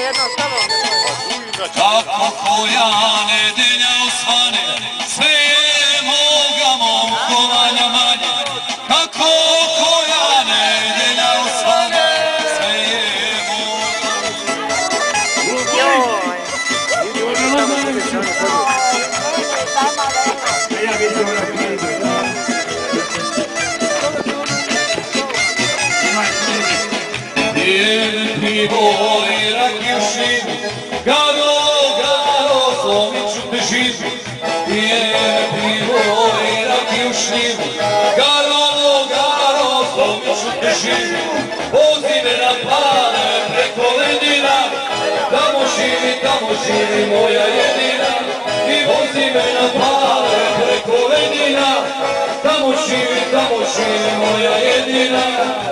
jedno samo. Kako koja nedelja osvane. Pijem pivo i rakjušim, garo, garo, slomiću težim. Pijem pivo i rakjušim, garo, garo, slomiću težim. Vozi me na pale preko ledina, tamo živi, tamo živi moja jedina. I vozi me na pale preko ledina, tamo živi, tamo živi moja jedina.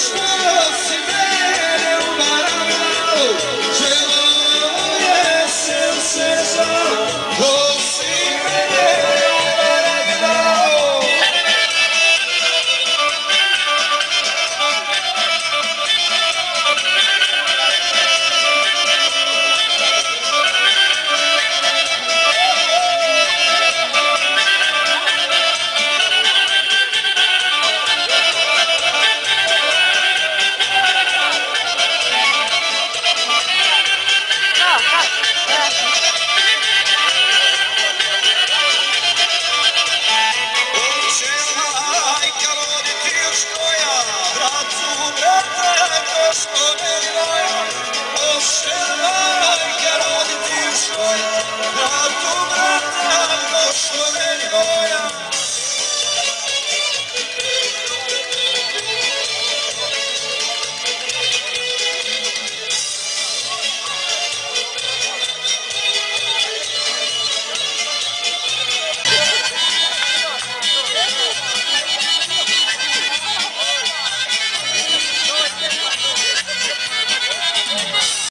Krishna.